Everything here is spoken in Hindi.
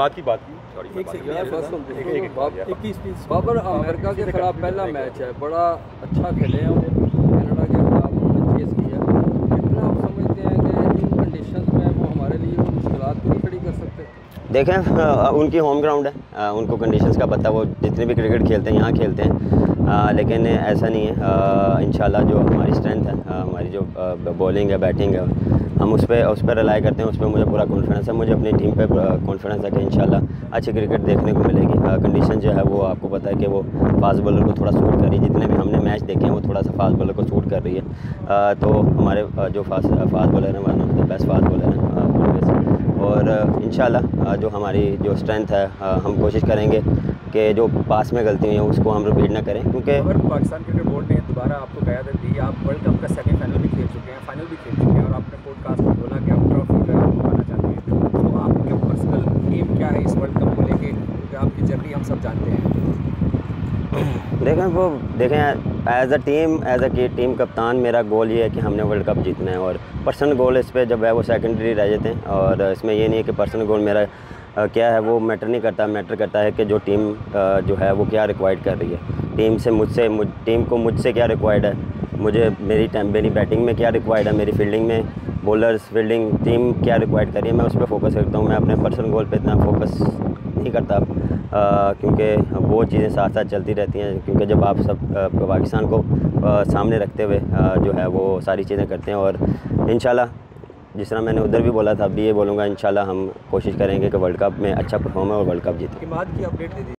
बात की बात की। सॉरी बाबर अमेरिका के खिलाफ पहला मैच है बड़ा अच्छा खेले हैं कनाडा के खिलाफ उन्होंने चेस किया कितना आप समझते हैं कि इन कंडीशन में वो हमारे लिए वो मुश्किल तो नहीं खड़ी कर सकते देखें उनकी होम ग्राउंड है। उनको कंडीशंस का पता वो जितने भी क्रिकेट खेलते हैं यहाँ खेलते हैं। अ, लेकिन ऐसा नहीं है। इन जो हमारी स्ट्रेंथ है हमारी जो बॉलिंग है बैटिंग है हम उस पर उस पर रिलाई करते हैं उस पर मुझे पूरा कॉन्फिडेंस है। मुझे अपनी टीम पे कॉन्फिडेंस है कि इंशाल्लाह अच्छी क्रिकेट देखने को मिलेगी। कंडीशन जो है वो आपको पता है कि वो फास्ट बॉलर को थोड़ा सूट कर रही है। जितने भी हमने मैच देखे हैं वो थोड़ा सा फास्ट बॉलर को सूट कर रही है। अ, तो हमारे जो फास्ट फास्ट बॉलर हैं one of the best fast bowler हैं और इन जो हमारी जो स्ट्रेंथ है हम कोशिश करेंगे कि जो पास में गलती हुई है उसको हम रिपीट ना करें क्योंकि अगर पाकिस्तान क्रिकेट बोर्ड ने दोबारा आपको कयादत दी आप वर्ल्ड कप का सेमीफाइनल भी खेल चुके हैं फाइनल भी खेल चुके हैं और आपने पॉडकास्ट में बोला कि आप ट्रॉफी वो पाना चाहते हैं तो आपका पर्सनल एम क्या है इस वर्ल्ड कप को लेके? क्योंकि आपकी जर्नी हम सब जानते हैं। देखें वो देखें as a team as a team कप्तान मेरा गोल ये है कि हमने वर्ल्ड कप जीतना है और पर्सनल गोल इस पर जब है वो सेकेंडरी रह जाते हैं और इसमें ये नहीं है कि पर्सनल गोल मेरा क्या है वो मैटर नहीं करता मैटर करता है कि जो टीम जो है वो क्या रिक्वायर्ड कर रही है। टीम से मुझसे मुझ टीम को मुझसे क्या रिक्वायर्ड है? मुझे मेरी टाइम मेरी बैटिंग में क्या रिक्वायर्ड है? मेरी फील्डिंग में बॉलर्स फील्डिंग टीम क्या रिक्वायर्ड कर रही है? मैं उस पर फोकस करता हूँ मैं अपने पर्सनल गोल पे इतना फोकस नहीं करता क्योंकि वो चीज़ें साथ साथ चलती रहती हैं क्योंकि जब आप सब पाकिस्तान को अ, सामने रखते हुए जो है वो सारी चीज़ें करते हैं और इन जिस तरह मैंने उधर भी बोला था अभी ये बोलूँगा इन हम कोशिश करेंगे कि वर्ल्ड कप में अच्छा परफॉर्म है और वर्ल्ड कप जीतें।